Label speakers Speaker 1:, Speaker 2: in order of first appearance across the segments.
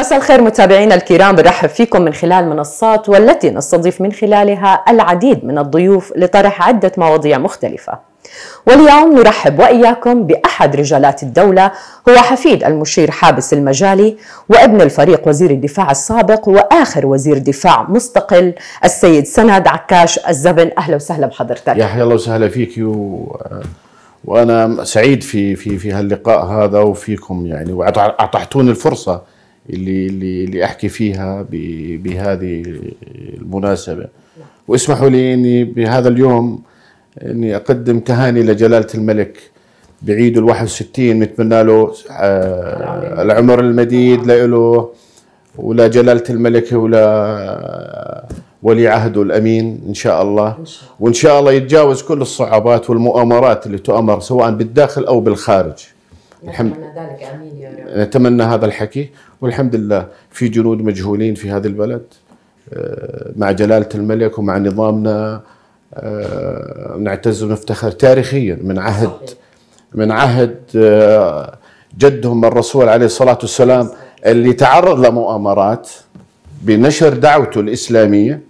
Speaker 1: مساء الخير متابعينا الكرام برحب فيكم من خلال منصات والتي نستضيف من خلالها العديد من الضيوف لطرح عدة مواضيع مختلفة. واليوم نرحب وإياكم بأحد رجالات الدولة هو حفيد المشير حابس المجالي وابن الفريق وزير الدفاع السابق وآخر وزير دفاع مستقل السيد سند عكاش الزبن. أهلا وسهلا بحضرتك.
Speaker 2: يا حيا الله وسهلا فيك و... وأنا سعيد في في في هاللقاء هذا وفيكم يعني واعطيتوني الفرصة اللي اللي اللي أحكي فيها بهذه المناسبة. واسمحوا لي إني بهذا اليوم إني أقدم تهاني لجلالة الملك بعيد ال 61 نتمنى له آه العمر المديد له ولجلاله الملك ولا ولي عهده الأمين إن شاء الله. وإن شاء الله يتجاوز كل الصعوبات والمؤامرات اللي تؤمر سواء بالداخل أو بالخارج.
Speaker 1: الحمد ذلك أمين يا رب.
Speaker 2: نتمنى هذا الحكي والحمد لله في جنود مجهولين في هذا البلد آه، مع جلالة الملك ومع نظامنا آه، نعتز ونفتخر تاريخيا من عهد من عهد آه، جدهم الرسول عليه الصلاة والسلام اللي تعرض لمؤامرات بنشر دعوته الإسلامية.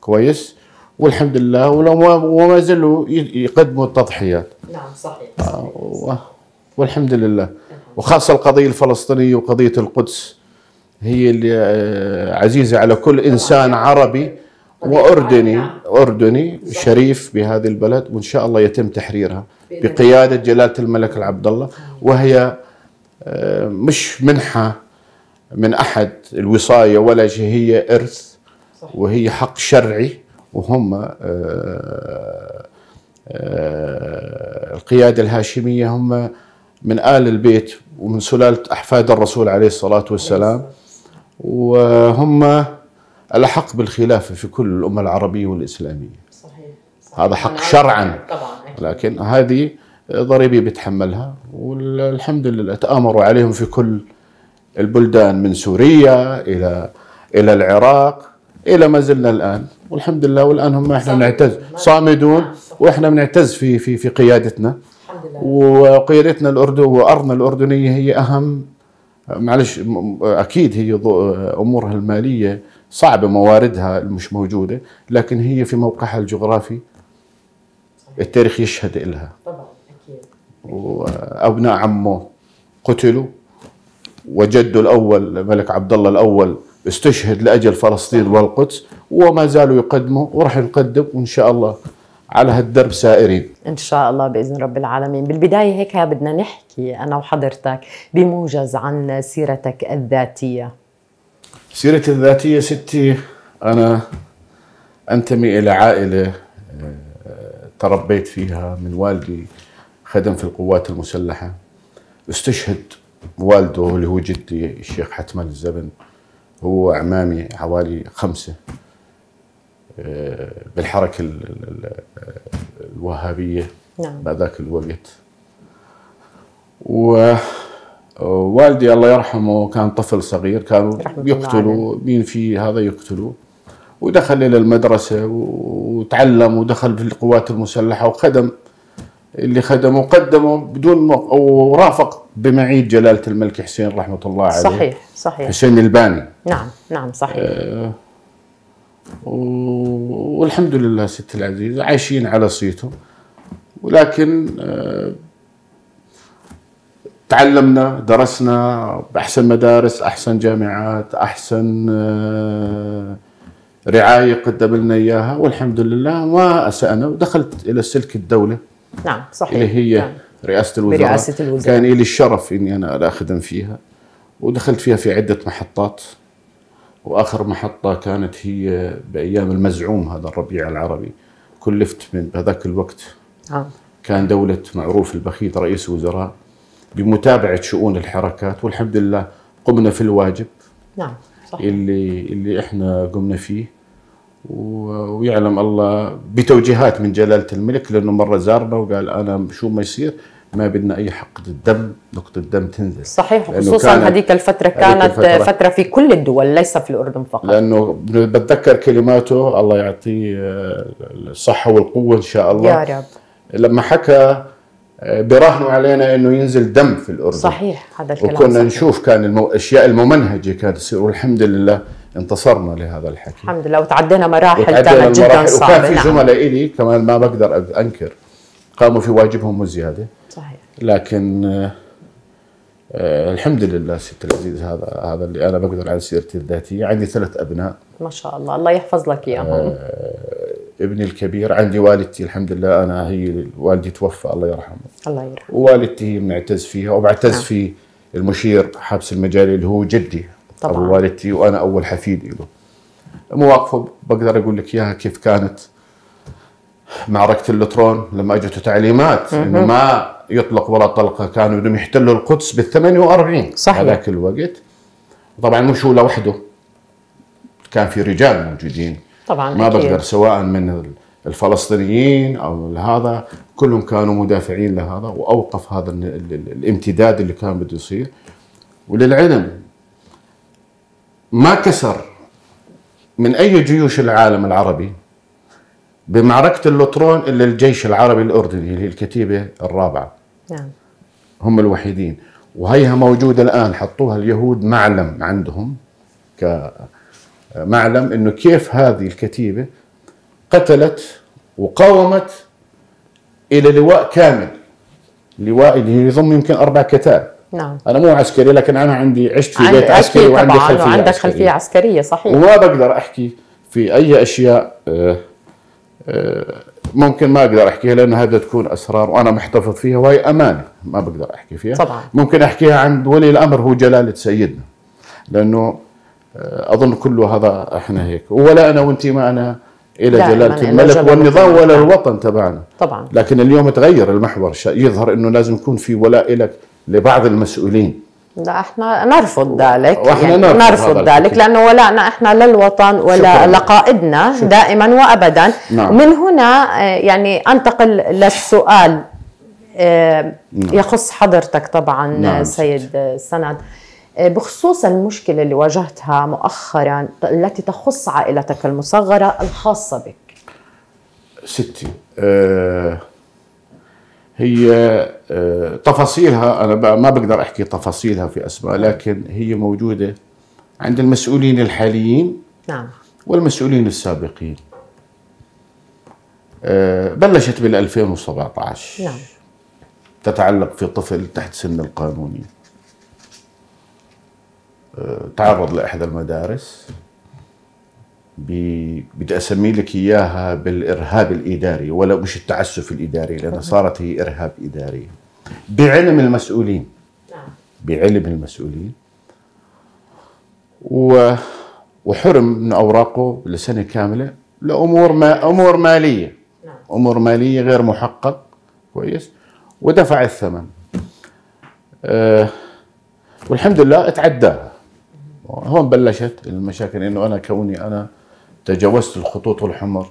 Speaker 2: كويس؟ والحمد لله وما زالوا يقدموا التضحيات.
Speaker 1: نعم صحيح, صحيح.
Speaker 2: والحمد لله. وخاصة القضية الفلسطينية وقضية القدس هي اللي آه، عزيزة على كل إنسان عربي وأردني أردني شريف بهذه البلد وإن شاء الله يتم تحريرها بقيادة جلالة الملك العبد الله وهي آه، مش منحة من أحد الوصاية ولا شيء هي إرث وهي حق شرعي. وهم آه، القيادة الهاشمية هم من آل البيت ومن سلالة أحفاد الرسول عليه الصلاة والسلام. وهم الأحق بالخلافة في كل الأمة العربية والإسلامية.
Speaker 1: صحيح,
Speaker 2: صحيح. هذا حق شرعا. طبعا لكن هذه ضريبة بيتحملها والحمد لله تآمروا عليهم في كل البلدان من سوريا إلى إلى العراق إلى ما زلنا الآن. والحمد لله والآن هم إحنا بنعتز صامدون نعم، وإحنا بنعتز في في في قيادتنا. وقيادتنا الأردن وأرضنا الأردنية هي أهم. معلش أكيد هي أمورها المالية صعبة مواردها مش موجودة لكن هي في موقعها الجغرافي التاريخ يشهد لها
Speaker 1: طبعا أكيد.
Speaker 2: وأبناء عمه قتلوا. وجده الأول ملك عبد الله الأول استشهد لأجل فلسطين والقدس وما زالوا يقدموا وراح نقدم وإن شاء الله على هالدرب سائرين.
Speaker 1: إن شاء الله بإذن رب العالمين. بالبداية هيك بدنا نحكي أنا وحضرتك بموجز عن سيرتك الذاتية.
Speaker 2: سيرتي الذاتية ستي أنا انتمي إلى عائلة آه، تربيت فيها من والدي خدم في القوات المسلحة. استشهد والده اللي هو جدي الشيخ حتمل الزبن. هو عمامي حوالي خمسة. بالحركة الوهابية.
Speaker 1: نعم.
Speaker 2: بذاك الوقت. ووالدي الله يرحمه كان طفل صغير كانوا يقتلوا مين في هذا يقتلوا. ودخل إلى المدرسة وتعلم ودخل في القوات المسلحة وخدم. اللي خدمه قدمه بدون ورافق بمعيد جلالة الملك حسين رحمة الله عليه.
Speaker 1: صحيح صحيح.
Speaker 2: حسين الباني.
Speaker 1: نعم نعم صحيح. آه
Speaker 2: والحمد لله ست العزيز عايشين على صيته ولكن آه، تعلمنا درسنا بأحسن مدارس أحسن جامعات أحسن آه، رعاية قدم لنا إياها. والحمد لله ما أسأنا ودخلت إلى سلك الدولة.
Speaker 1: نعم صحيح.
Speaker 2: اللي هي نعم. رئاسة الوزراء.
Speaker 1: برئاسة الوزراء.
Speaker 2: كان لي الشرف إني أنا أخدم فيها. ودخلت فيها في عدة محطات. وآخر محطة كانت هي بأيام المزعوم هذا الربيع العربي كلفت من بهذاك الوقت
Speaker 1: آه.
Speaker 2: كان دولة معروف البخيت رئيس وزراء بمتابعة شؤون الحركات والحمد لله قمنا في الواجب
Speaker 1: نعم
Speaker 2: صحيح. اللي اللي إحنا قمنا فيه ويعلم الله بتوجيهات من جلالة الملك لأنه مرة زارنا وقال أنا شو ما يصير ما بدنا أي حقة الدم نقطة الدم تنزل.
Speaker 1: صحيح خصوصا هذيك الفترة كانت الفترة. فترة في كل الدول ليس في الأردن فقط.
Speaker 2: لأنه بتذكر كلماته الله يعطيه الصحة والقوة إن شاء الله.
Speaker 1: يا رب.
Speaker 2: لما حكى آه، براهنوا علينا إنه ينزل دم في الأردن.
Speaker 1: صحيح هذا الكلام
Speaker 2: وكنا
Speaker 1: صحيح.
Speaker 2: نشوف كان المو... الاشياء الممنهجة كانت تصير والحمد لله انتصرنا لهذا الحكي.
Speaker 1: الحمد لله وتعدينا مراحل
Speaker 2: وتعدينا
Speaker 1: كانت جدا صعبه
Speaker 2: وكان في
Speaker 1: نعم.
Speaker 2: زملاء إلي كمان ما بقدر أنكر قاموا في واجبهم وزياده لكن آه، آه، الحمد لله ست العزيز هذا هذا اللي أنا بقدر عن سيرتي الذاتية. عندي ثلاث أبناء.
Speaker 1: ما شاء الله الله يحفظ لك اياهم
Speaker 2: ابني الكبير عندي والدتي الحمد لله أنا هي والدي توفى الله يرحمه.
Speaker 1: الله يرحمه.
Speaker 2: ووالدتي بنعتز فيها وبعتز
Speaker 1: نعم.
Speaker 2: في المشير حبس المجالي اللي هو جدي
Speaker 1: طبعاً.
Speaker 2: ابو والدتي وأنا أول حفيد له. مواقفه بقدر أقول لك إياها كيف كانت. معركة اللترون لما اجت تعليمات إنه ما يطلق ولا طلقة كانوا بدهم يحتلوا القدس بال 48
Speaker 1: صحيح.
Speaker 2: هذاك الوقت طبعا مش هو لوحده كان في رجال موجودين
Speaker 1: طبعا
Speaker 2: ما
Speaker 1: أكيد.
Speaker 2: بقدر سواء من الفلسطينيين أو هذا كلهم كانوا مدافعين لهذا وأوقف هذا ال- ال- ال- الامتداد اللي كان بده يصير وللعلم ما كسر من أي جيوش العالم العربي بمعركة اللطرون الا الجيش العربي الأردني اللي هي الكتيبة الرابعة.
Speaker 1: نعم.
Speaker 2: هم الوحيدين. وهيها موجودة الآن حطوها اليهود معلم عندهم كمعلم إنه كيف هذه الكتيبة قتلت وقاومت إلى لواء كامل. لواء اللي يضم يمكن أربع كتاب
Speaker 1: نعم.
Speaker 2: أنا مو عسكري لكن أنا عندي عشت في بيت عسكري وعندي خلفية
Speaker 1: وعندك
Speaker 2: عسكرية.
Speaker 1: خلفية عسكرية صحيح.
Speaker 2: وما بقدر أحكي في أي أشياء آه، آه، ممكن ما أقدر أحكيها لأن هذا تكون أسرار وأنا محتفظ فيها وهي أمانة. ما بقدر أحكي فيها.
Speaker 1: طبعاً.
Speaker 2: ممكن أحكيها عند ولي الأمر هو جلالة سيدنا. لأنه آه، أظن كله هذا إحنا هيك. ولا أنا وانت معنا
Speaker 1: إلى جلالة الملك
Speaker 2: والنظام.
Speaker 1: ولا.
Speaker 2: الوطن تبعنا.
Speaker 1: طبعا.
Speaker 2: لكن اليوم تغير المحور. يظهر إنه لازم يكون في ولاء لك لبعض المسؤولين.
Speaker 1: لا إحنا نرفض ذلك يعني
Speaker 2: نرفض
Speaker 1: نرفض ذلك. لأنه ولاءنا إحنا للوطن ولا
Speaker 2: شكراً.
Speaker 1: لقائدنا دائما وابدا
Speaker 2: نعم.
Speaker 1: من هنا آه، يعني أنتقل للسؤال آه، يخص حضرتك طبعا
Speaker 2: نعم.
Speaker 1: آه، سيد سند بخصوص المشكلة اللي واجهتها مؤخرا التي تخص عائلتك المصغرة الخاصة بك
Speaker 2: ستي آه هي تفاصيلها أنا ما بقدر أحكي تفاصيلها في أسماء لكن هي موجودة عند المسؤولين الحاليين
Speaker 1: نعم.
Speaker 2: والمسؤولين السابقين. آه بلشت بال 2017
Speaker 1: نعم.
Speaker 2: تتعلق في طفل تحت سن القانوني. آه، تعرض لإحدى المدارس. بدي أسمي لك إياها بالإرهاب الإداري ولا مش التعسف الإداري لأنها صارت هي إرهاب إداري. بعلم المسؤولين.
Speaker 1: نعم.
Speaker 2: بعلم المسؤولين. و وحرم من أوراقه لسنة كاملة لأمور ما أمور مالية.
Speaker 1: نعم.
Speaker 2: أمور مالية غير محقق. كويس. ودفع الثمن. آه والحمد لله اتعداها. هون بلشت المشاكل إنه أنا كوني أنا تجاوزت الخطوط الحمر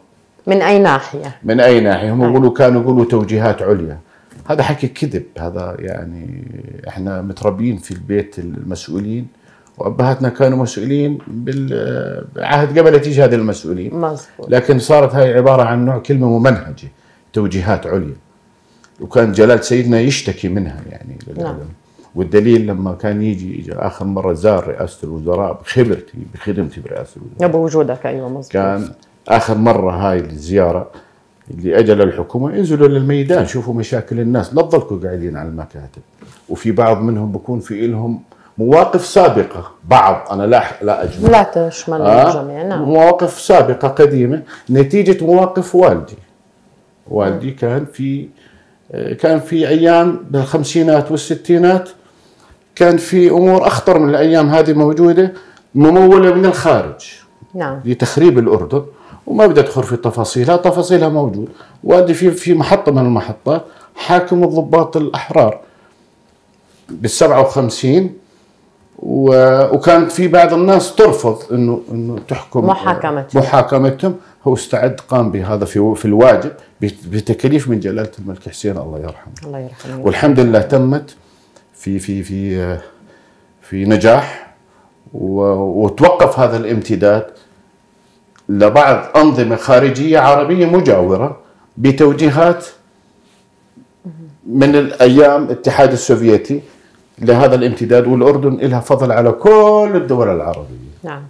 Speaker 1: من أي ناحية؟
Speaker 2: من أي ناحية؟ هم. يقولوا كانوا يقولوا توجيهات عليا. هذا حكي كذب. هذا يعني إحنا متربيين في البيت المسؤولين وأبهاتنا كانوا مسؤولين بال- بعهد قبل تيجي هذه المسؤولين.
Speaker 1: مزبوط
Speaker 2: لكن صارت هاي عبارة عن نوع كلمة ممنهجه توجيهات عليا. وكان جلال سيدنا يشتكي منها يعني للعلم
Speaker 1: نعم.
Speaker 2: والدليل لما كان يجي, يجي آخر مرة زار رئاسة الوزراء بخبرتي بخدمتي برئاسة الوزراء.
Speaker 1: بوجودك أيوه مزبوط
Speaker 2: كان آخر مرة هاي الزيارة اللي اجى للحكومه انزلوا للميدان شوفوا مشاكل الناس. لا تضلكم قاعدين على المكاتب. وفي بعض منهم بكون في لهم مواقف سابقة. بعض أنا لا لا أجمع.
Speaker 1: لا تشمل
Speaker 2: آه،
Speaker 1: الجميع نعم.
Speaker 2: مواقف سابقة قديمة. نتيجة مواقف والدي. والدي كان في كان في أيام بالخمسينات والستينات كان في أمور أخطر من الأيام هذه موجودة ممولة من الخارج.
Speaker 1: نعم.
Speaker 2: لتخريب الأردن وما بدي ادخل في تفاصيلها تفاصيلها موجود. والدي في في محطة من المحطات حاكم الضباط الأحرار بال 57 و- وكانت في بعض الناس ترفض انه إنه تحكم
Speaker 1: محاكمتهم.
Speaker 2: محاكمتهم. هو استعد قام بهذا في في الواجب بت- بتكليف من جلالة الملك حسين الله يرحمه.
Speaker 1: الله يرحمه.
Speaker 2: والحمد لله تمت. في في في في نجاح. وتوقف هذا الامتداد لبعض أنظمة خارجية عربية مجاورة بتوجيهات من الأيام الاتحاد السوفيتي لهذا الامتداد والأردن لها فضل على كل الدول العربية.
Speaker 1: نعم.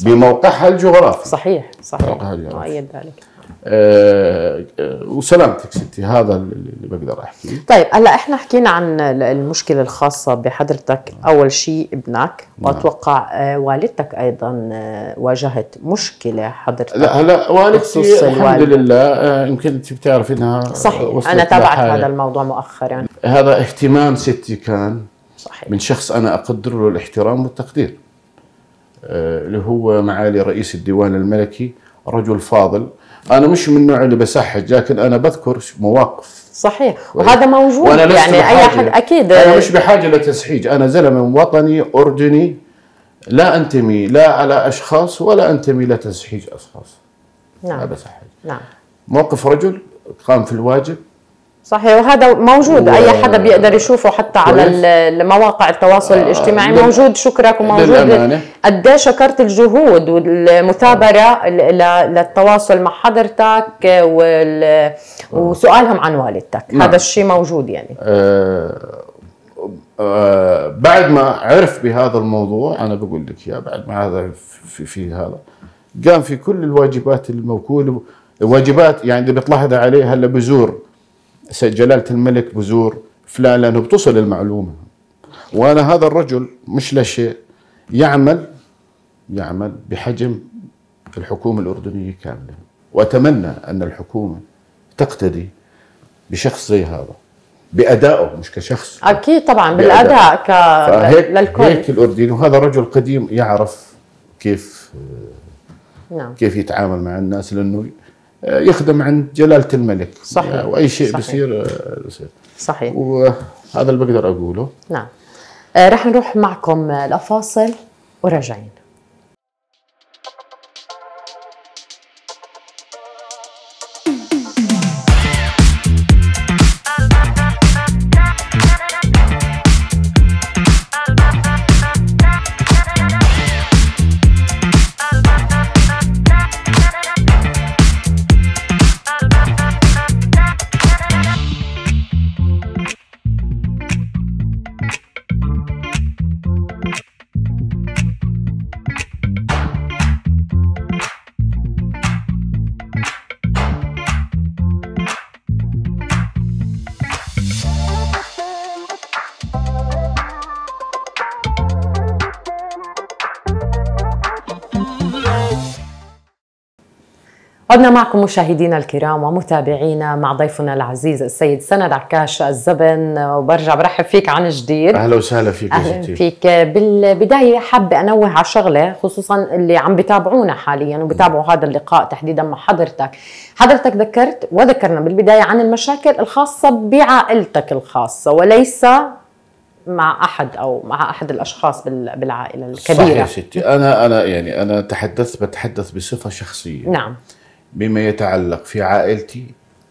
Speaker 2: بموقعها الجغرافي.
Speaker 1: صحيح صحيح. مؤيد ذلك.
Speaker 2: آه، آه، وسلامتك ستي هذا اللي بقدر احكيه
Speaker 1: طيب هلا إحنا حكينا عن ال- المشكلة الخاصة بحضرتك. أول شيء ابنك وأتوقع آه، والدتك أيضا واجهت مشكلة حضرتك.
Speaker 2: لا هلا والدتي الحمد. لله يمكن أنت بتعرف إنها
Speaker 1: صحيح. أنا تابعت. هذا الموضوع مؤخرا.
Speaker 2: هذا اهتمام ستي كان
Speaker 1: صحيح.
Speaker 2: من شخص أنا أقدر له الاحترام والتقدير اللي هو معالي رئيس الديوان الملكي رجل فاضل. أنا مش من النوع اللي بسحج لكن أنا بذكر مواقف.
Speaker 1: صحيح. وهذا موجود
Speaker 2: لست
Speaker 1: يعني أي
Speaker 2: بحاجة-
Speaker 1: حد أكيد.
Speaker 2: أنا مش بحاجة لتسحيج. أنا زلمة وطني أردني لا أنتمي لا على أشخاص ولا أنتمي لتسحيج أشخاص. لا
Speaker 1: نعم
Speaker 2: بسحج.
Speaker 1: نعم.
Speaker 2: موقف رجل قام في الواجب
Speaker 1: صحيح. وهذا موجود.
Speaker 2: و-
Speaker 1: أي حدا بيقدر يشوفه حتى على
Speaker 2: كويس.
Speaker 1: ال- المواقع التوصل الاجتماعي.
Speaker 2: لل-
Speaker 1: موجود. شكرك وموجود. قد إيه شكرت الجهود والمثابرة ل- للتواصل مع حضرتك وال- وسؤالهم عن والدتك.
Speaker 2: نعم.
Speaker 1: هذا الشيء موجود يعني.
Speaker 2: آه آه بعد ما عرف بهذا الموضوع أنا بقول لك يا بعد ما هذا في, في هذا قام في كل الواجبات الموكولة الواجبات يعني اللي بتلاحظ عليه هلا بزور. سيد جلالة الملك بزور فلان لأنه بتصل المعلومة. وأنا هذا الرجل مش لا شيء. يعمل يعمل بحجم الحكومة الأردنية كاملة. وأتمنى أن الحكومة تقتدي بشخص زي هذا بأدائه مش كشخص.
Speaker 1: أكيد طبعا
Speaker 2: بأداء.
Speaker 1: بالأداء ك
Speaker 2: فهيك
Speaker 1: للكل.
Speaker 2: هيك الأردني. وهذا رجل قديم يعرف كيف
Speaker 1: نعم.
Speaker 2: كيف يتعامل مع الناس لأنه يخدم عند جلالة الملك.
Speaker 1: صحيح.
Speaker 2: يعني وأي شيء
Speaker 1: صحيح.
Speaker 2: بيصير بيصير.
Speaker 1: صحيح.
Speaker 2: وهذا اللي بقدر أقوله.
Speaker 1: نعم. آه رح نروح معكم آه، لفاصل وراجعين عدنا معكم مشاهدينا الكرام ومتابعينا مع ضيفنا العزيز السيد سند عكاش الزبن. وبرجع برحب فيك عن جديد.
Speaker 2: أهلا وسهلا فيك أهلا
Speaker 1: فيك. بالبداية حابة أنوه على شغلة خصوصا اللي عم بتابعونا حاليا وبتابعوا هذا اللقاء تحديدا مع حضرتك. حضرتك ذكرت وذكرنا بالبداية عن المشاكل الخاصة بعائلتك الخاصة وليس مع أحد أو مع أحد الأشخاص بال-
Speaker 2: بالعائلة
Speaker 1: الكبيرة.
Speaker 2: ستي. أنا أنا يعني أنا تحدثت بتحدث بصفة شخصية.
Speaker 1: نعم.
Speaker 2: بما يتعلق في عائلتي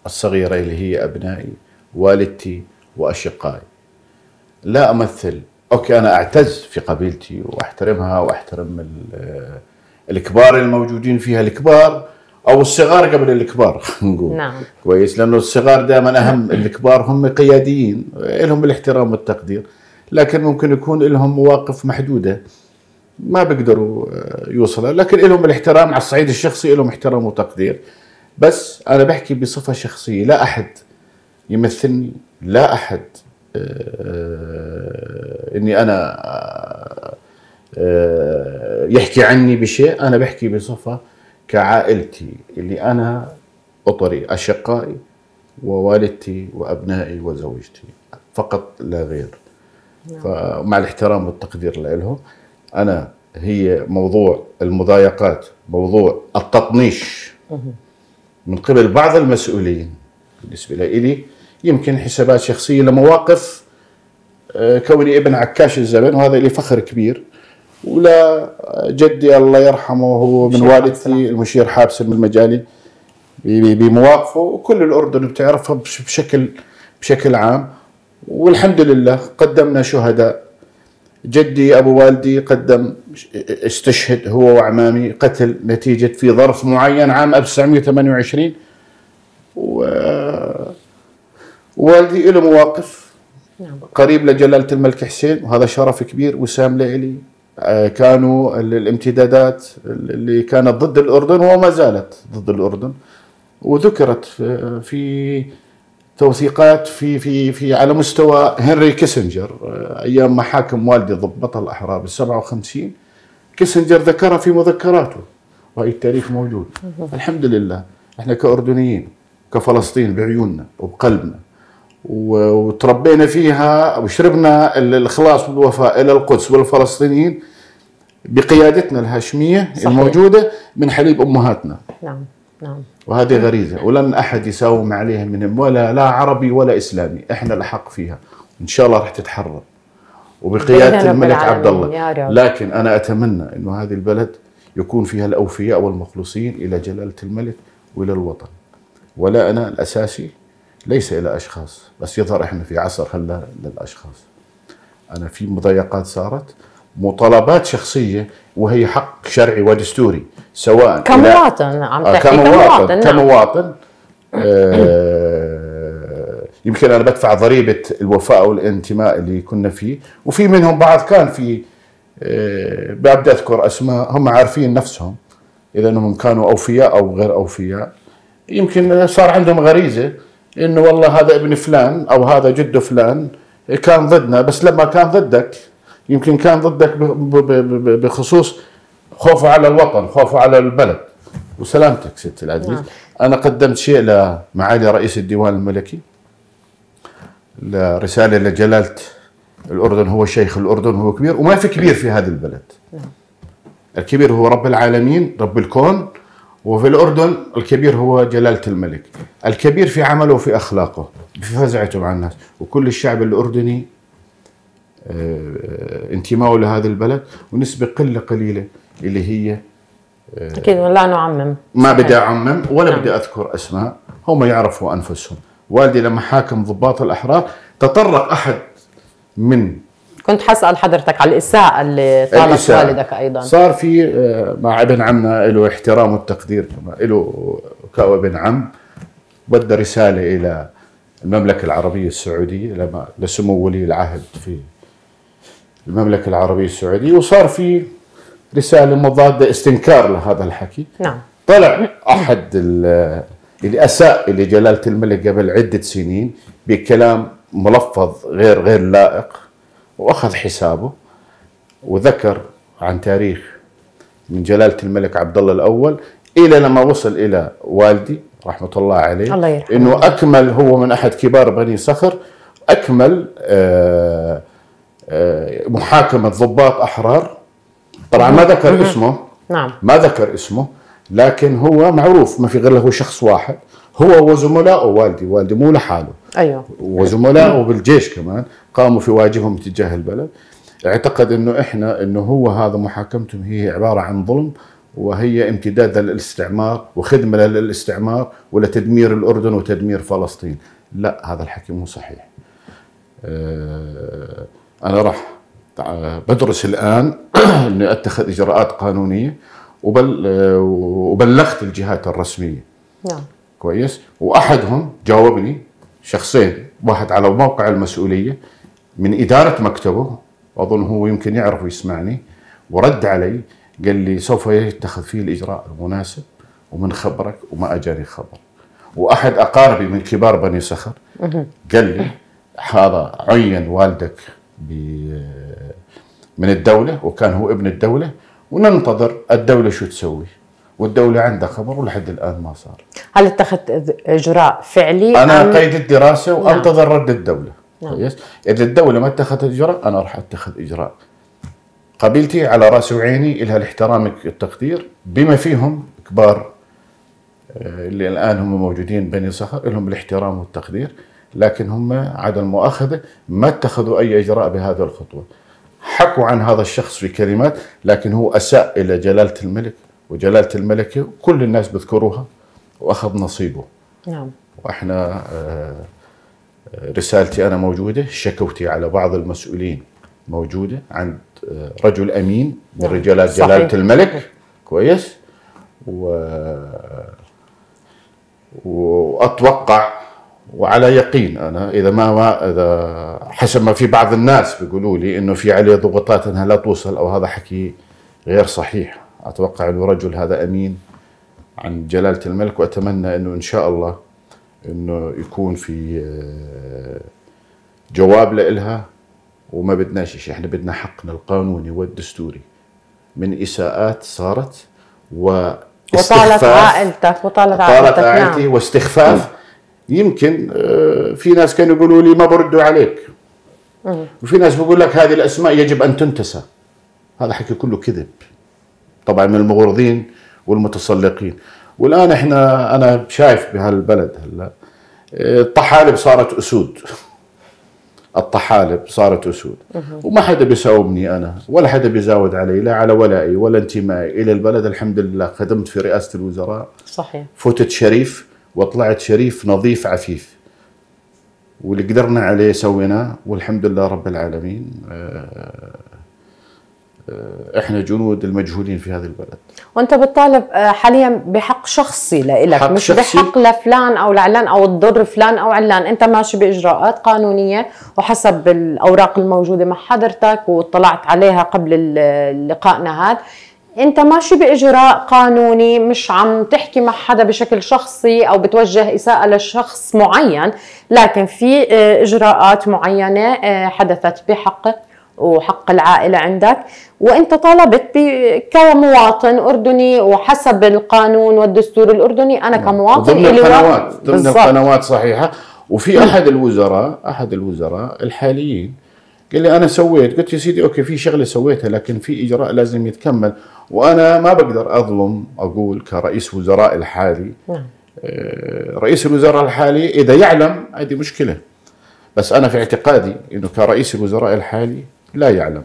Speaker 2: الصغيرة اللي هي أبنائي والدتي وأشقائي. لا أمثل. أوكي أنا أعتز في قبيلتي وأحترمها وأحترم ال- الكبار الموجودين فيها الكبار أو الصغار قبل الكبار نقول.
Speaker 1: نعم.
Speaker 2: كويس لأنه الصغار دائما أهم الكبار هم قياديين لهم الاحترام والتقدير. لكن ممكن يكون لهم مواقف محدودة. ما بيقدروا آه، يوصلوا. لكن لهم الاحترام على الصعيد الشخصي لهم احترام وتقدير. بس أنا بحكي بصفة شخصية لا أحد يمثلني لا أحد آه، إني أنا آه، آه، يحكي عني بشيء. أنا بحكي بصفة كعائلتي اللي أنا أطري أشقائي ووالدتي وأبنائي وزوجتي فقط لا غير. فمع الاحترام والتقدير لهم أنا هي موضوع المضايقات موضوع التطنيش. من قبل بعض المسؤولين بالنسبة لي يمكن حسابات شخصية لمواقف آه، كوني ابن عكاش الزمن وهذا لي فخر كبير. ولا جدي الله يرحمه هو من والدتي المشير حابس المجالي بمواقفه وكل الأردن بتعرفها بش- بشكل بشكل عام. والحمد لله قدمنا شهداء. جدي أبو والدي قدم استشهد هو وعمامي قتل نتيجة في ظرف معين عام 1928 و والدي له مواقف.
Speaker 1: نعم.
Speaker 2: قريب لجلالة الملك حسين وهذا شرف كبير وسام لإلي. آه، كانوا ال- الامتدادات اللي كانت ضد الأردن وما زالت ضد الأردن. وذكرت في توثيقات في في في على مستوى هنري كيسنجر. آه، أيام محاكم والدي ضبط الأحرار بال 57 كيسنجر ذكرها في مذكراته وهي التاريخ موجود. الحمد لله إحنا كأردنيين كفلسطين بعيوننا وبقلبنا وتربينا فيها وشربنا ال- الاخلاص والوفاء إلى القدس والفلسطينيين بقيادتنا الهاشمية
Speaker 1: صحيح.
Speaker 2: الموجودة من حليب أمهاتنا.
Speaker 1: نعم. نعم.
Speaker 2: وهذه غريزة. ولن أحد يساوم عليها منهم ولا لا عربي ولا إسلامي. إحنا الأحق فيها. إن شاء الله راح تتحرر. وبقيادة الملك عبد الله. لكن أنا أتمنى أنه هذه البلد يكون فيها الأوفياء والمخلصين إلى جلالة الملك وإلى الوطن. ولا أنا الأساسي ليس إلى أشخاص بس يظهر إحنا في عصر هلا للأشخاص. أنا في مضايقات صارت. مطالبات شخصية وهي حق شرعي ودستوري سواء
Speaker 1: كمواطن عم
Speaker 2: آه،
Speaker 1: تحكي
Speaker 2: كمواطن
Speaker 1: نعم.
Speaker 2: كمواطن آه، يمكن أنا بدفع ضريبة الوفاء والانتماء اللي كنا فيه وفي منهم بعض كان في آه، بدي أذكر أسماء هم عارفين نفسهم إذا إنهم كانوا أوفياء أو غير أوفياء يمكن صار عندهم غريزة إنه والله هذا ابن فلان أو هذا جد فلان كان ضدنا بس لما كان ضدك يمكن كان ضدك بخصوص خوفه على الوطن خوفه على البلد. وسلامتك ست العزيز.
Speaker 1: نعم.
Speaker 2: أنا قدمت شيء لمعالي رئيس الديوان الملكي رساله لجلالة الأردن. هو شيخ الأردن هو كبير وما في كبير في هذا البلد. الكبير هو رب العالمين رب الكون وفي الأردن الكبير هو جلالة الملك. الكبير في عمله وفي أخلاقه في فزعته مع الناس. وكل الشعب الأردني انتمائه لهذا البلد ونسبة قلة قليلة اللي هي
Speaker 1: أكيد لا نعمم
Speaker 2: ما. بدي أعمم ولا
Speaker 1: نعم.
Speaker 2: بدي أذكر أسماء هم يعرفوا أنفسهم والدي لما حاكم ضباط الأحرار تطرق أحد من
Speaker 1: كنت حسأل حضرتك على الإساءة اللي طالت
Speaker 2: الإساءة.
Speaker 1: والدك أيضا
Speaker 2: صار في آه، مع ابن عمنا له احترام والتقدير كما له كابن عم بدى رسالة إلى المملكة العربية السعودية لما لسمو ولي العهد في المملكة العربية السعودية وصار في رسالة مضادة استنكار لهذا الحكي
Speaker 1: نعم
Speaker 2: طلع أحد ال- اللي أساء لجلاله الملك قبل عدة سنين بكلام ملفظ غير غير لائق وأخذ حسابه وذكر عن تاريخ من جلالة الملك عبد الله الأول إلى لما وصل إلى والدي رحمة الله عليه
Speaker 1: الله يرحمه.
Speaker 2: إنه أكمل هو من أحد كبار بني صخر أكمل آه، آه، محاكمة ضباط أحرار. طبعا ما ذكر اسمه.
Speaker 1: نعم.
Speaker 2: ما ذكر اسمه لكن هو معروف ما في غير له شخص واحد. هو وزملائه والدي والدي مو لحاله.
Speaker 1: أيوه.
Speaker 2: وزملائه بالجيش كمان قاموا في واجبهم تجاه البلد. اعتقد إنه إحنا إنه هو هذا محاكمتهم هي عبارة عن ظلم وهي امتداد للاستعمار وخدمة للاستعمار ولتدمير الأردن وتدمير فلسطين. لا هذا الحكي مو صحيح. آه، أنا راح بدرس الآن إني أتخذ إجراءات قانونية وبل وبلغت الجهات الرسمية.
Speaker 1: نعم.
Speaker 2: كويس؟ وأحدهم جاوبني شخصين واحد على موقع المسؤولية من إدارة مكتبه واظن هو يمكن يعرف ويسمعني ورد علي قال لي سوف يتخذ فيه الإجراء المناسب ومن خبرك وما أجاني خبر. وأحد أقاربي من كبار بني صخر قال لي هذا عين والدك. من الدولة وكان هو ابن الدولة وننتظر الدولة شو تسوي. والدولة عندها خبر ولحد الآن ما صار.
Speaker 1: هل اتخذت إجراء فعلي؟
Speaker 2: أنا
Speaker 1: أم
Speaker 2: قيد الدراسة وأنتظر رد الدولة.
Speaker 1: نعم.
Speaker 2: كويس؟ إذا الدولة ما اتخذت إجراء أنا راح أتخذ إجراء. قبيلتي على راسي وعيني لها الاحترام والتقدير بما فيهم كبار آه، اللي الآن هم موجودين بني صخر لهم الاحترام والتقدير. لكن هم عدم المؤاخذه ما اتخذوا أي إجراء بهذه الخطوة. حكوا عن هذا الشخص في كلمات لكن هو أساء إلى جلالة الملك وجلالة الملكه كل الناس بيذكروها وأخذ نصيبه.
Speaker 1: نعم.
Speaker 2: وإحنا آه، رسالتي أنا موجودة شكوتي على بعض المسؤولين موجودة عند آه، رجل أمين من
Speaker 1: نعم.
Speaker 2: رجالات
Speaker 1: صحيح.
Speaker 2: جلالة الملك. كويس. و وأتوقع وعلى يقين أنا. إذا ما, ما إذا حسب ما في بعض الناس بيقولوا لي إنه في عليه ضغوطات إنها لا توصل أو هذا حكي غير صحيح. أتوقع إنه رجل هذا أمين عن جلالة الملك وأتمنى إنه إن شاء الله إنه يكون في آه، جواب لإلها. وما بدناش شيء إحنا بدنا حقنا القانوني والدستوري. من إساءات صارت و
Speaker 1: وطالت عائلتك وطالت عائلتك
Speaker 2: طالت عائلتي نعم. واستخفاف يمكن آه، في ناس كانوا يقولوا لي ما بردوا عليك. وفي ناس بيقول لك هذه الأسماء يجب أن تنتسى. هذا حكي كله كذب. طبعا من المغرضين والمتسلقين. والآن إحنا أنا شايف بهالبلد هلا الطحالب صارت أسود. الطحالب صارت أسود. وما حدا بيساومني أنا ولا حدا بيزاود علي لا على ولائي ولا انتمائي. إلى البلد الحمد لله خدمت في رئاسة الوزراء.
Speaker 1: صحيح.
Speaker 2: فتت شريف. وطلعت شريف نظيف عفيف. واللي قدرنا عليه سويناه والحمد لله رب العالمين. آه، آه، إحنا جنود المجهولين في هذا البلد.
Speaker 1: وأنت بتطالب آه، حاليا بحق شخصي لإلك
Speaker 2: حق
Speaker 1: مش
Speaker 2: شخصي.
Speaker 1: بحق لفلان أو لعلان أو تضر فلان أو علان. أنت ماشي بإجراءات قانونية وحسب الأوراق الموجودة مع حضرتك واطلعت عليها قبل لقائنا هذا انت ماشي بإجراء قانوني مش عم تحكي مع حدا بشكل شخصي أو بتوجه إساءة لشخص معين لكن في آه، إجراءات معينة آه، حدثت بحقك وحق العائلة عندك. وإنت طالبت كمواطن أردني وحسب القانون والدستور الأردني أنا كمواطن
Speaker 2: ضمن القنوات ضمن. القنوات صحيحة. وفي أحد الوزراء أحد الوزراء الحاليين قال لي أنا سويت قلت يا سيدي okay في شغلة سويتها لكن في إجراء لازم يتكمل. وأنا ما بقدر أظلم أقول كرئيس وزراء الحالي.
Speaker 1: نعم.
Speaker 2: آه، رئيس الوزراء الحالي إذا يعلم هذه مشكلة. بس أنا في اعتقادي إنه كرئيس الوزراء الحالي لا يعلم.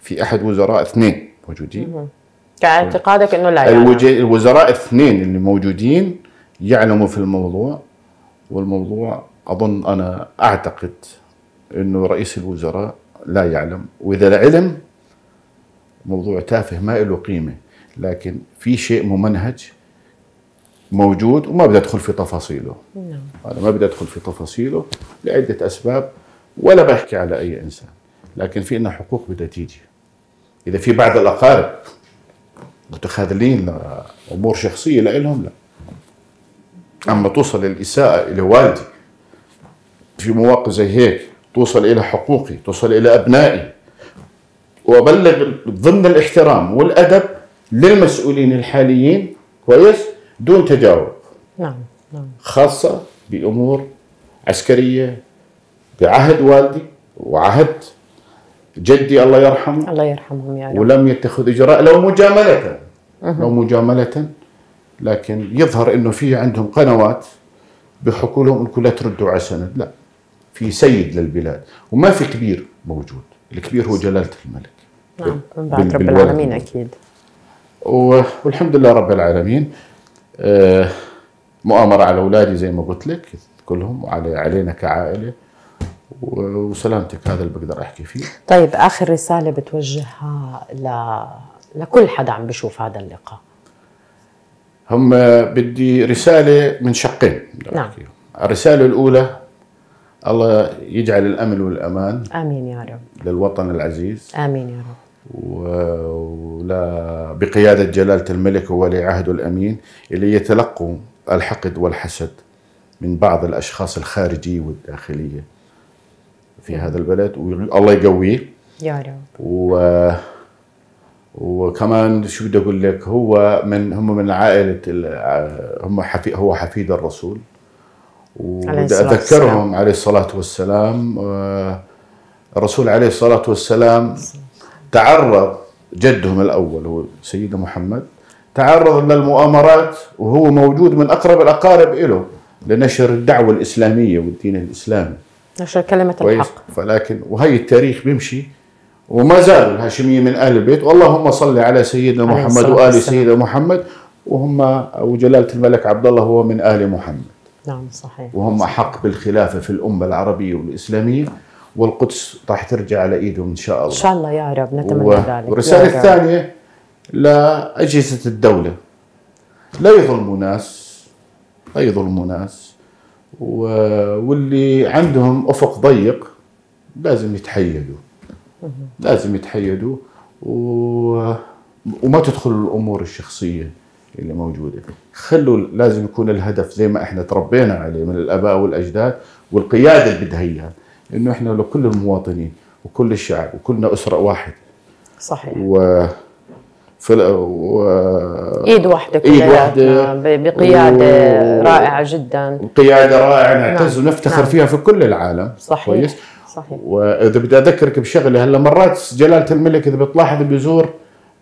Speaker 2: في أحد وزراء اثنين موجودين.
Speaker 1: كاعتقادك إنه لا
Speaker 2: الوج... الوزراء الاثنين اللي موجودين يعلموا في الموضوع. والموضوع أظن أنا أعتقد إنه رئيس الوزراء لا يعلم. وإذا العلم موضوع تافه ما له قيمة. لكن في شيء ممنهج موجود وما بدي أدخل في تفاصيله. أنا ما بدي أدخل في تفاصيله لعدة أسباب ولا بحكي على أي إنسان. لكن في إنها حقوق بدها تيجي. إذا في بعض الأقارب متخاذلين لأمور شخصية لهم لا. أما توصل الإساءة إلى والدي في مواقف زي هيك توصل إلى حقوقي توصل إلى أبنائي وابلغ ضمن الاحترام والأدب للمسؤولين الحاليين كويس؟ دون تجاوب.
Speaker 1: نعم نعم.
Speaker 2: خاصة بأمور عسكرية بعهد والدي وعهد جدي الله يرحمه.
Speaker 1: الله يرحمهم يا رب.
Speaker 2: ولم يتخذ إجراء لو مجاملة. لو مجاملة لكن يظهر إنه في عندهم قنوات بيحكوا لهم إنكم لا تردوا على سند. لا في سيد للبلاد وما في كبير موجود. الكبير هو جلالة الملك.
Speaker 1: نعم من بعد رب. العالمين
Speaker 2: أكيد. والحمد لله رب العالمين. آه، مؤامرة على أولادي زي ما قلت لك كلهم وعلي علينا كعائلة. و- وسلامتك هذا اللي بقدر أحكي فيه.
Speaker 1: طيب آخر رسالة بتوجهها ل... لكل حدا عم بشوف هذا اللقاء.
Speaker 2: هم بدي رسالة من شقين
Speaker 1: نعم.
Speaker 2: أحكيهم. الرسالة الأولى الله يجعل الأمن والأمان
Speaker 1: آمين يا رب.
Speaker 2: للوطن العزيز.
Speaker 1: آمين يا رب.
Speaker 2: ولا بقيادة جلالة الملك وولي عهده الأمين اللي يتلقوا الحقد والحسد من بعض الأشخاص الخارجية والداخلية في هذا البلد. والله يقويه.
Speaker 1: يا رب.
Speaker 2: و وكمان شو بدي أقول لك هو من هم من عائلة ال- هم حفي هو حفيد الرسول.
Speaker 1: عليه
Speaker 2: وبدي
Speaker 1: الصلاة
Speaker 2: أذكرهم عليه الصلاة والسلام آه، الرسول عليه الصلاة والسلام تعرض جدهم الأول هو سيدنا محمد تعرض للمؤامرات وهو موجود من أقرب الأقارب له لنشر الدعوة الإسلامية والدين الإسلامي.
Speaker 1: نشر كلمة
Speaker 2: كويس؟
Speaker 1: الحق
Speaker 2: فلكن وهي التاريخ بيمشي وما زالوا الهاشمية من أهل البيت. واللهم صل على سيدنا محمد وآل. سيدنا محمد. وهم وجلالة الملك عبد الله هو من آل محمد.
Speaker 1: نعم صحيح.
Speaker 2: وهم أحق بالخلافة في الأمة العربية والإسلامية. والقدس راح ترجع على إيدهم إن شاء
Speaker 1: إن
Speaker 2: الله
Speaker 1: شاء الله يا رب نتمنى
Speaker 2: و-
Speaker 1: ذلك. رب.
Speaker 2: الثانية لأجهزة الدولة. لا يظلموا ناس لا يظلموا ناس. و- واللي عندهم أفق ضيق لازم يتحيدوا. لازم يتحيدوا. و... وما تدخل الأمور الشخصية اللي موجودة. خلوا لازم يكون الهدف زي ما إحنا تربينا عليه من الآباء والأجداد والقيادة اللي بدها إياها. إنه إحنا لكل المواطنين وكل الشعب وكلنا أسرة واحد.
Speaker 1: صحيح.
Speaker 2: و في ال- و... إيد
Speaker 1: واحدة
Speaker 2: واحدة.
Speaker 1: ب- بقيادة
Speaker 2: و-
Speaker 1: رائعة جدا.
Speaker 2: قيادة رائعة نعتز
Speaker 1: نعم.
Speaker 2: ونفتخر
Speaker 1: نعم.
Speaker 2: فيها في كل العالم.
Speaker 1: صحيح.
Speaker 2: كويس.
Speaker 1: صحيح.
Speaker 2: وإذا بدي أذكرك بشغلة هلا مرات جلالة الملك إذا بتلاحظ بيزور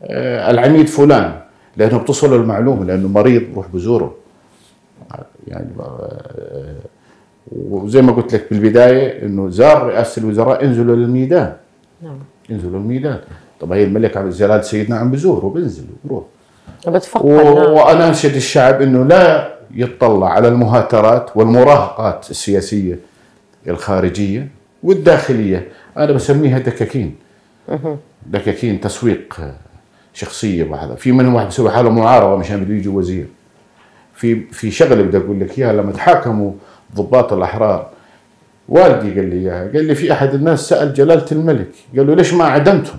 Speaker 2: آه، العميد فلان لأنه بتصل المعلومة لأنه مريض بروح بزوره. يعني آه، وزي ما قلت لك بالبدايه إنه زار رئاسة الوزراء انزلوا للميدان.
Speaker 1: نعم.
Speaker 2: انزلوا للميدان. طب هي الملك عبد جلال سيدنا عم بزور وبنزل وبروح
Speaker 1: بتفقد
Speaker 2: و-. وأنا أنشد الشعب إنه لا يطلع على المهاترات والمراهقات السياسية الخارجية والداخلية. أنا بسميها دكاكين. دكاكين تسويق شخصية بعضها في منهم واحد بيسوي حاله معارضة مشان بده يجي وزير. في في شغلة بدي أقول لك إياها لما تحاكموا ضباط الأحرار. والدي قال لي إياها قال لي في أحد الناس سأل جلالة الملك قال له ليش ما عدمتهم؟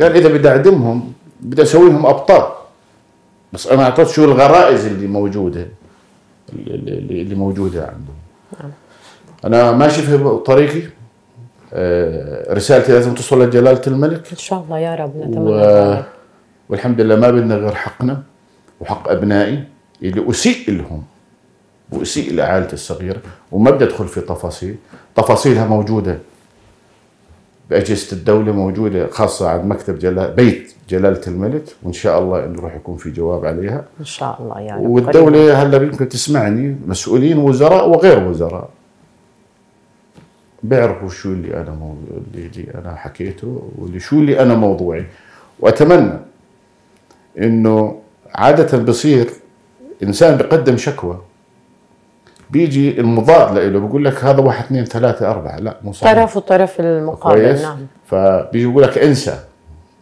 Speaker 2: قال إذا بدي أعدمهم بدي أسويهم أبطال. بس أنا أعطيت شو الغرائز اللي موجودة اللي, اللي موجودة عندهم. أنا ماشي في طريقي. آه، رسالتي لازم توصل لجلالة الملك.
Speaker 1: إن شاء الله يا رب
Speaker 2: و...
Speaker 1: نتمنى ذلك.
Speaker 2: والحمد لله ما بدنا غير حقنا وحق أبنائي اللي أسيء لهم. واسيء لعائلتي الصغيره وما بدي أدخل في تفاصيل. تفاصيلها موجودة بأجهزة الدولة موجودة خاصة عند مكتب جلال بيت جلالة الملك وإن شاء الله إنه راح يكون في جواب عليها.
Speaker 1: إن شاء الله قريباً.
Speaker 2: والدولة هلأ يمكن تسمعني مسؤولين وزراء وغير وزراء. بيعرفوا شو اللي أنا مو... اللي, أنا حكيته واللي شو اللي أنا موضوعي. وأتمنى إنه عادة بصير إنسان بيقدم شكوى. بيجي المضاد له بيقول لك هذا واحد اثنين ثلاثة أربعة. لا مو صحيح.
Speaker 1: طرف وطرف المقابل
Speaker 2: كويس.
Speaker 1: نعم.
Speaker 2: فبيجي يقول لك انسى.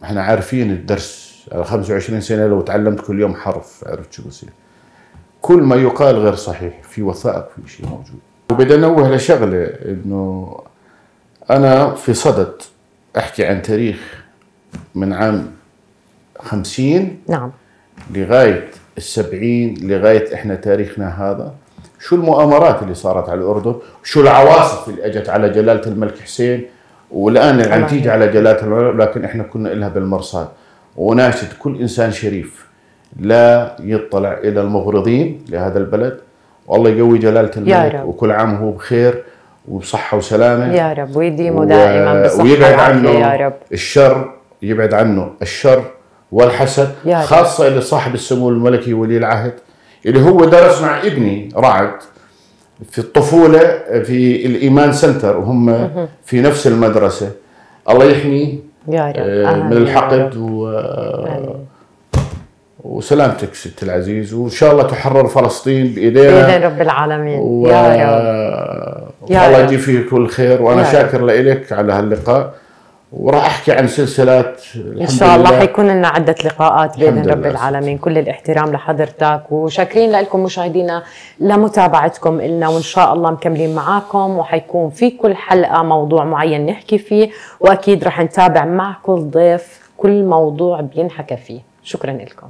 Speaker 2: إحنا عارفين الدرس أنا 25 سنة لو تعلمت كل يوم حرف عرفت شو بصير. كل ما يقال غير صحيح في وثائق في شيء موجود. وبدي أنوه لشغلة إنه أنا في صدد أحكي عن تاريخ من عام 50
Speaker 1: نعم.
Speaker 2: لغاية السبعين لغاية إحنا تاريخنا هذا. شو المؤامرات اللي صارت على الأردن؟ شو العواصف اللي أجت على جلالة الملك حسين؟ والآن عم تيجي على جلالة الملك لكن إحنا كنا لها بالمرصاد. وناشد كل إنسان شريف لا يطلع إلى المغرضين لهذا البلد. والله يقوي جلالة الملك
Speaker 1: رب.
Speaker 2: وكل عام وهو بخير وبصحة وسلامة.
Speaker 1: يا رب. ويديمه
Speaker 2: و-
Speaker 1: دائما بالصحه
Speaker 2: ويبعد عنه
Speaker 1: يا رب.
Speaker 2: الشر يبعد عنه الشر والحسد
Speaker 1: يا رب.
Speaker 2: خاصة اللي صاحب السمو الملكي ولي العهد. اللي هو درس مع ابني رعد في الطفولة في الإيمان سنتر وهم في نفس المدرسة. الله يحميه
Speaker 1: يا رب.
Speaker 2: آه، من الحقد. و...
Speaker 1: آمين.
Speaker 2: وسلامتك ست العزيز. وإن شاء الله تحرر فلسطين بإيدينا.
Speaker 1: باذن رب العالمين.
Speaker 2: و...
Speaker 1: يا رب. يا
Speaker 2: الله. يجيب فيه كل خير.
Speaker 1: وأنا.
Speaker 2: شاكر لك على هاللقاء. وراح أحكي عن سلسلات
Speaker 1: إن شاء الله حيكون لنا عدة لقاءات
Speaker 2: بإذن
Speaker 1: رب. العالمين. كل الاحترام لحضرتك وشاكرين لكم مشاهدينا لمتابعتكم لنا وإن شاء الله مكملين معاكم وحيكون في كل حلقة موضوع معين نحكي فيه وأكيد رح نتابع مع كل ضيف كل موضوع بينحكى فيه. شكرا لكم.